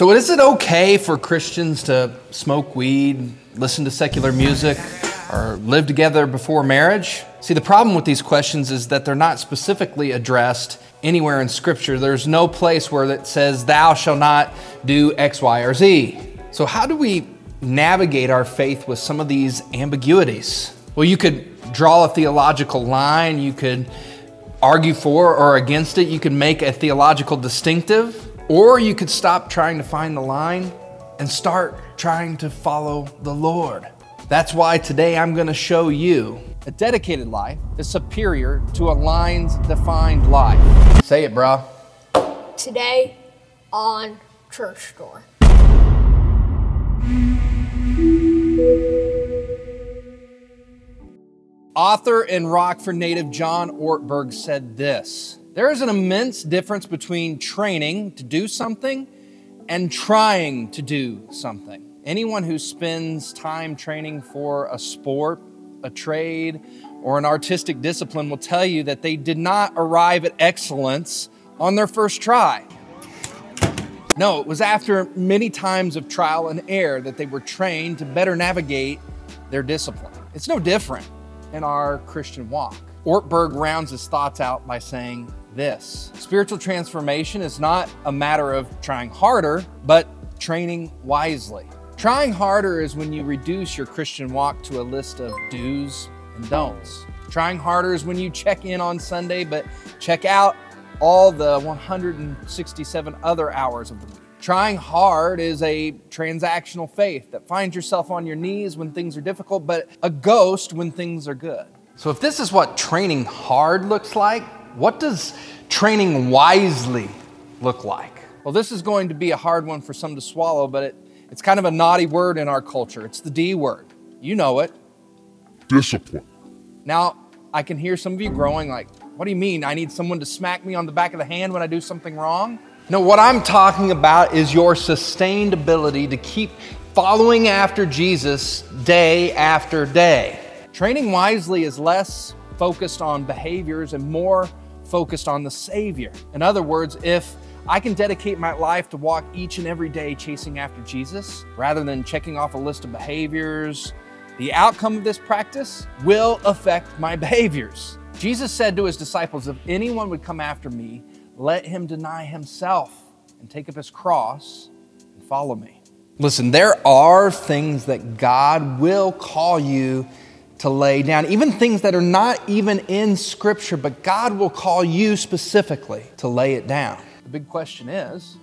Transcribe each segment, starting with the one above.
So, is it okay for Christians to smoke weed, listen to secular music, or live together before marriage? See, the problem with these questions is that they're not specifically addressed anywhere in Scripture. There's no place where it says, Thou shall not do X, Y, or Z. So, how do we navigate our faith with some of these ambiguities? Well, you could draw a theological line, you could argue for or against it, you could make a theological distinctive, or you could stop trying to find the line and start trying to follow the Lord. That's why today I'm going to show you a dedicated life is superior to a lines defined life. Say it, bro. Today on Church Door. Author and Rockford native John Ortberg said this There is an immense difference between training to do something and trying to do something. Anyone who spends time training for a sport, a trade, or an artistic discipline will tell you that they did not arrive at excellence on their first try. No, it was after many times of trial and error that they were trained to better navigate their discipline. It's no different in our Christian walk. Ortberg rounds his thoughts out by saying this Spiritual transformation is not a matter of trying harder, but training wisely. Trying harder is when you reduce your Christian walk to a list of do's and don'ts. Trying harder is when you check in on Sunday, but check out all the 167 other hours of the week. Trying hard is a transactional faith that finds yourself on your knees when things are difficult, but a ghost when things are good. So, if this is what training hard looks like, what does training wisely look like? Well, this is going to be a hard one for some to swallow, but it, it's kind of a naughty word in our culture. It's the D word. You know it. Discipline. Now, I can hear some of you growing like, what do you mean? I need someone to smack me on the back of the hand when I do something wrong? No, what I'm talking about is your sustained ability to keep following after Jesus day after day. Training wisely is less focused on behaviors and more focused on the Savior. In other words, if I can dedicate my life to walk each and every day chasing after Jesus rather than checking off a list of behaviors, the outcome of this practice will affect my behaviors. Jesus said to his disciples, If anyone would come after me, let him deny himself and take up his cross and follow me. Listen, there are things that God will call you to lay down, even things that are not even in Scripture, but God will call you specifically to lay it down. The big question is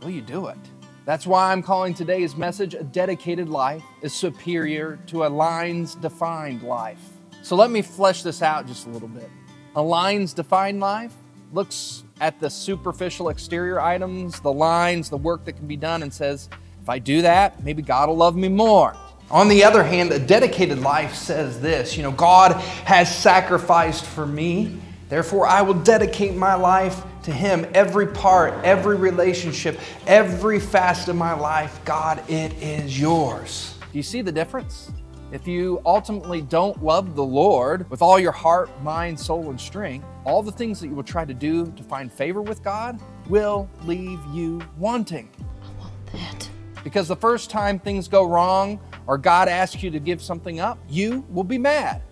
will you do it? That's why I'm calling today's message A Dedicated Life is Superior to a Lines Defined Life. So let me flesh this out just a little bit. A lines defined life looks at the superficial exterior items, the lines, the work that can be done, and says, if I do that, maybe God will love me more. On the other hand, a dedicated life says this you know, God has sacrificed for me, therefore I will dedicate my life to Him. Every part, every relationship, every facet of my life, God, it is yours. Do you see the difference? If you ultimately don't love the Lord with all your heart, mind, soul, and strength, all the things that you will try to do to find favor with God will leave you wanting. I want that. Because the first time things go wrong or God asks you to give something up, you will be mad.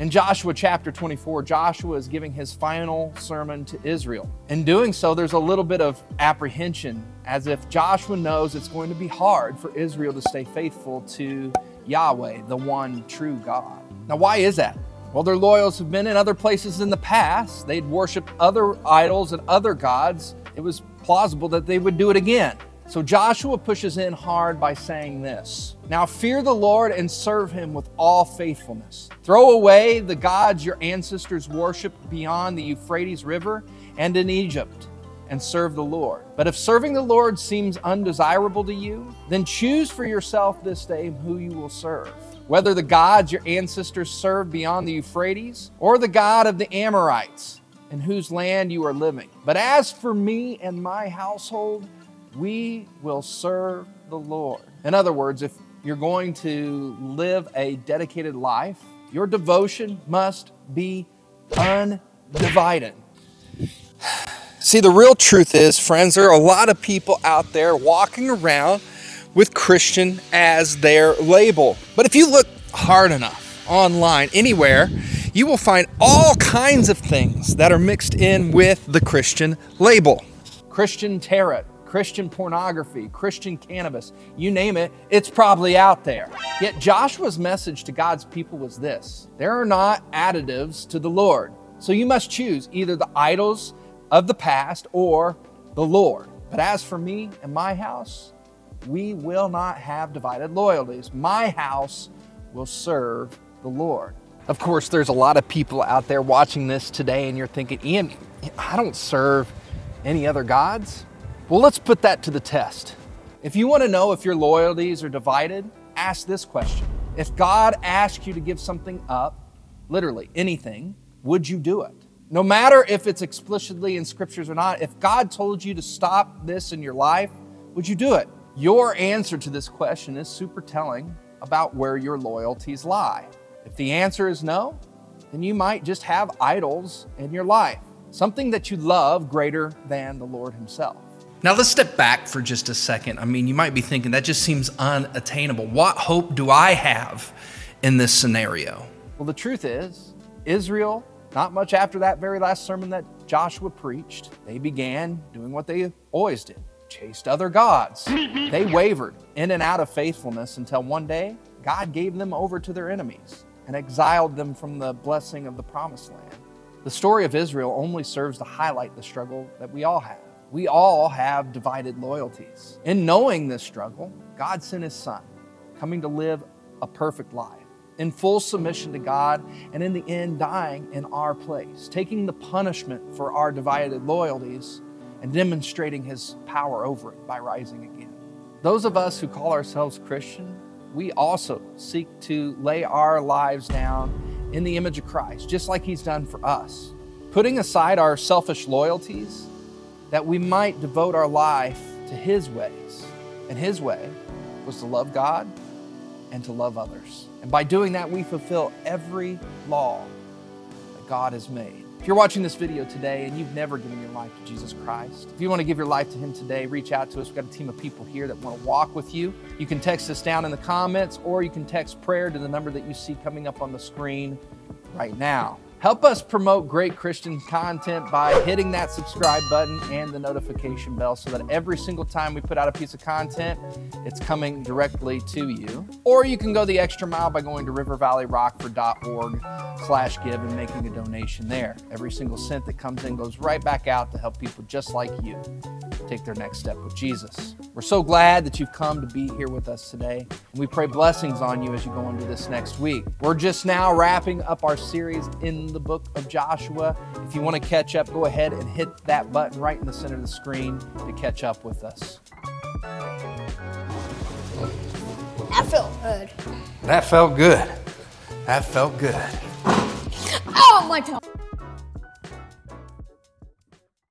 In Joshua chapter 24, Joshua is giving his final sermon to Israel. In doing so, there's a little bit of apprehension, as if Joshua knows it's going to be hard for Israel to stay faithful to Yahweh, the one true God. Now, why is that? Well, their loyals have been in other places in the past. They'd worshiped other idols and other gods. It was plausible that they would do it again. So Joshua pushes in hard by saying this Now fear the Lord and serve him with all faithfulness. Throw away the gods your ancestors worshiped beyond the Euphrates River and in Egypt and serve the Lord. But if serving the Lord seems undesirable to you, then choose for yourself this day who you will serve. Whether the gods your ancestors served beyond the Euphrates or the God of the Amorites in whose land you are living. But as for me and my household, we will serve the Lord. In other words, if you're going to live a dedicated life, your devotion must be undivided. See, the real truth is, friends, there are a lot of people out there walking around with Christian as their label. But if you look hard enough online, anywhere, you will find all kinds of things that are mixed in with the Christian label. Christian tarot, Christian pornography, Christian cannabis, you name it, it's probably out there. Yet Joshua's message to God's people was this there are not additives to the Lord. So you must choose either the idols of the past or the Lord. But as for me and my house, we will not have divided loyalties. My house will serve the Lord. Of course, there's a lot of people out there watching this today, and you're thinking, Ian, I don't serve any other gods. Well, let's put that to the test. If you want to know if your loyalties are divided, ask this question If God asked you to give something up, literally anything, would you do it? No matter if it's explicitly in scriptures or not, if God told you to stop this in your life, would you do it? Your answer to this question is super telling about where your loyalties lie. If the answer is no, then you might just have idols in your life, something that you love greater than the Lord Himself. Now, let's step back for just a second. I mean, you might be thinking that just seems unattainable. What hope do I have in this scenario? Well, the truth is, Israel not much after that very last sermon that Joshua preached, they began doing what they always did chased other gods. They wavered in and out of faithfulness until one day God gave them over to their enemies and exiled them from the blessing of the promised land. The story of Israel only serves to highlight the struggle that we all have. We all have divided loyalties. In knowing this struggle, God sent His Son, coming to live a perfect life in full submission to God, and in the end, dying in our place, taking the punishment for our divided loyalties and demonstrating his power over it by rising again. Those of us who call ourselves Christian, we also seek to lay our lives down in the image of Christ, just like he's done for us, putting aside our selfish loyalties that we might devote our life to his ways. And his way was to love God and to love others. And by doing that, we fulfill every law that God has made. If you're watching this video today and you've never given your life to Jesus Christ, if you want to give your life to Him today, reach out to us. We've got a team of people here that want to walk with you. You can text us down in the comments or you can text prayer to the number that you see coming up on the screen right now. Help us promote great Christian content by hitting that subscribe button and the notification bell so that every single time we put out a piece of content, it's coming directly to you. Or you can go the extra mile by going to rivervalleyrockford.org slash give and making a donation there. Every single cent that comes in goes right back out to help people just like you take their next step with Jesus. We're so glad that you've come to be here with us today. And we pray blessings on you as you go into this next week. We're just now wrapping up our series in the book of Joshua. If you want to catch up, go ahead and hit that button right in the center of the screen to catch up with us. That felt good. That felt good. That felt good. Oh, my tongue.